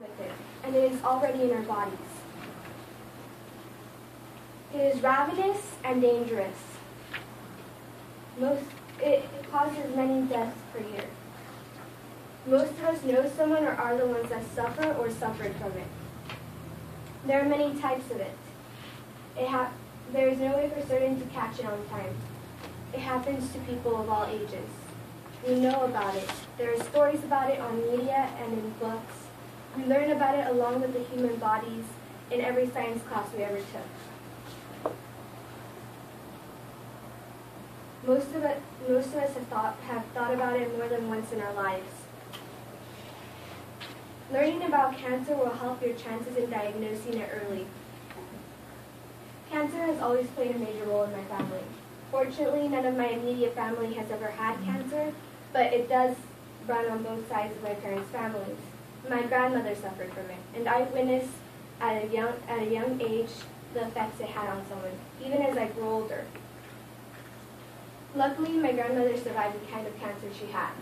with it, and it is already in our bodies. It is ravenous and dangerous. Most, it causes many deaths per year. Most of us know someone or are the ones that suffer or suffered from it. There are many types of it. it ha- there is no way for certain to catch it on time. It happens to people of all ages. We know about it. There are stories about it on media and in books. We learn about it along with the human bodies in every science class we ever took. Most of, it, most of us have thought, have thought about it more than once in our lives. Learning about cancer will help your chances in diagnosing it early. Cancer has always played a major role in my family. Fortunately, none of my immediate family has ever had cancer, but it does run on both sides of my parents' families. My grandmother suffered from it, and I witnessed at a young, at a young age the effects it had on someone, even as I grew older. Luckily, my grandmother survived the kind of cancer she had.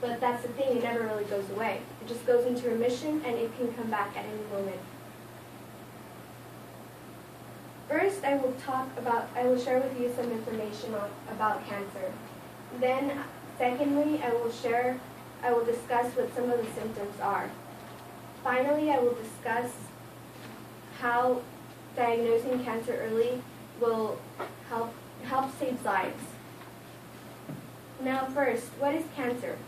But that's the thing, it never really goes away. It just goes into remission and it can come back at any moment. First, I will talk about, I will share with you some information on, about cancer. Then, secondly, I will share, I will discuss what some of the symptoms are. Finally, I will discuss how diagnosing cancer early will help, help save lives. Now first, what is cancer?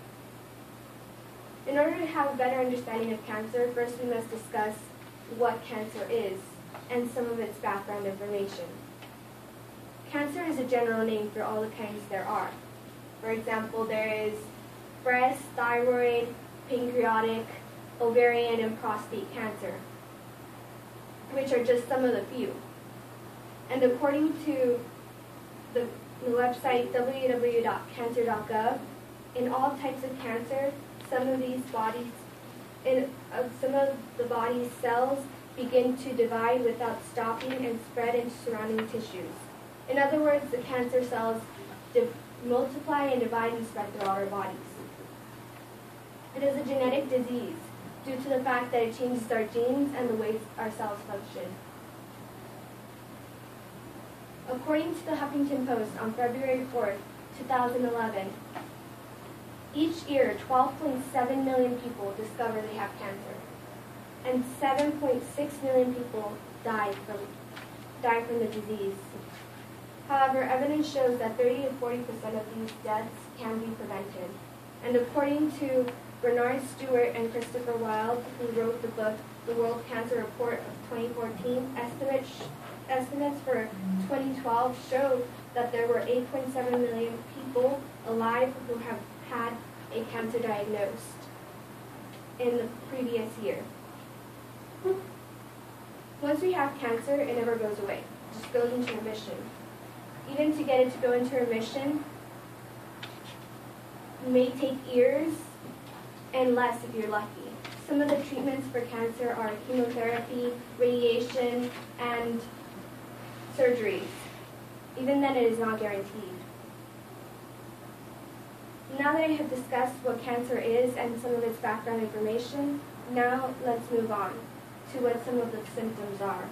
In order to have a better understanding of cancer, first we must discuss what cancer is and some of its background information. Cancer is a general name for all the kinds there are. For example, there is breast, thyroid, pancreatic, ovarian, and prostate cancer, which are just some of the few. And according to the, the website www.cancer.gov, in all types of cancer, some of these bodies, in, uh, some of the body's cells begin to divide without stopping and spread into surrounding tissues. In other words, the cancer cells multiply and divide and spread throughout our bodies. It is a genetic disease due to the fact that it changes our genes and the way our cells function. According to the Huffington Post on February 4, 2011, each year, 12.7 million people discover they have cancer, and 7.6 million people die from, die from the disease. However, evidence shows that 30 to 40 percent of these deaths can be prevented. And according to Bernard Stewart and Christopher Wild, who wrote the book The World Cancer Report of 2014, estimates, estimates for 2012 show that there were 8.7 million people alive who have had a cancer diagnosed in the previous year. Once we have cancer, it never goes away. It just goes into remission. Even to get it to go into remission may take years and less if you're lucky. Some of the treatments for cancer are chemotherapy, radiation, and surgeries. Even then, it is not guaranteed. Now that I have discussed what cancer is and some of its background information, now let's move on to what some of the symptoms are.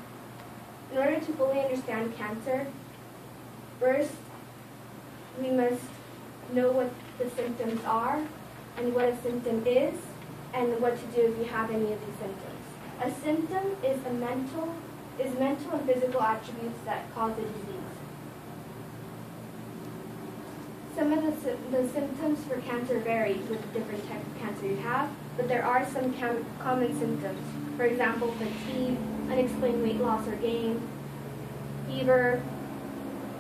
In order to fully understand cancer, first we must know what the symptoms are and what a symptom is and what to do if you have any of these symptoms. A symptom is a mental is mental and physical attributes that cause a disease. Some of the, the symptoms for cancer vary with the different type of cancer you have, but there are some common symptoms. For example, fatigue, unexplained weight loss or gain, fever,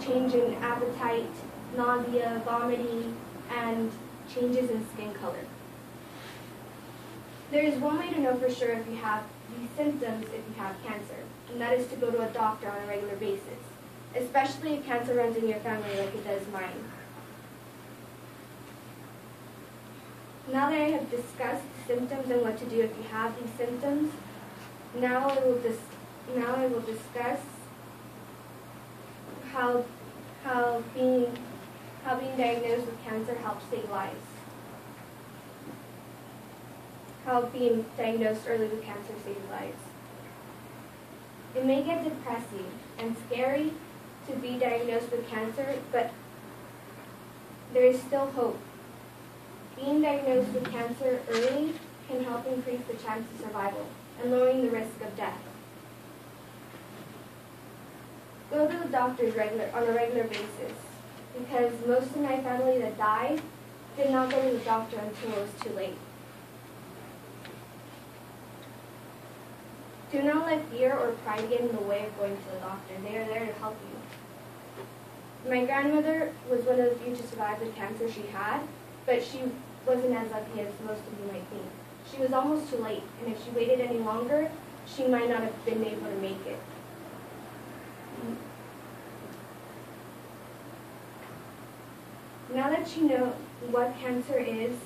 change in appetite, nausea, vomiting, and changes in skin color. There is one way to know for sure if you have these symptoms if you have cancer, and that is to go to a doctor on a regular basis, especially if cancer runs in your family like it does mine. Now that I have discussed symptoms and what to do if you have these symptoms, now I will dis now I will discuss how how being how being diagnosed with cancer helps save lives. how being diagnosed early with cancer saves lives. It may get depressing and scary to be diagnosed with cancer, but there is still hope. Being diagnosed with cancer early can help increase the chance of survival and lowering the risk of death. Go to the doctors regular, on a regular basis because most of my family that died did not go to the doctor until it was too late. Do not let fear or pride get in the way of going to the doctor. They are there to help you. My grandmother was one of the few to survive the cancer she had, but she wasn't as lucky as most of you might think. She was almost too late, and if she waited any longer, she might not have been able to make it. Now that you know what cancer is,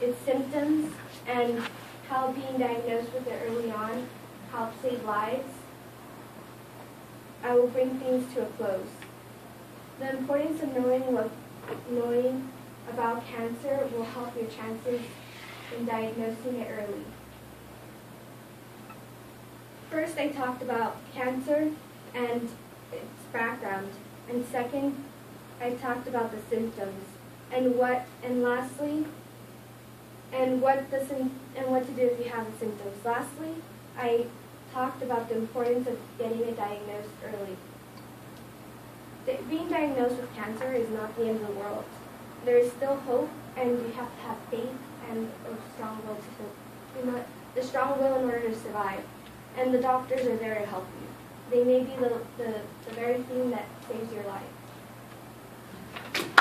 its symptoms, and how being diagnosed with it early on helps save lives, I will bring things to a close. The importance of knowing what knowing about cancer will help your chances in diagnosing it early. First, I talked about cancer and its background, and second, I talked about the symptoms and what, and lastly, and what the and what to do if you have the symptoms. Lastly, I talked about the importance of getting it diagnosed early. Being diagnosed with cancer is not the end of the world. There is still hope, and you have to have faith and a strong will to, you know, the strong will in order to survive. And the doctors are there to help you. They may be the, the, the very thing that saves your life.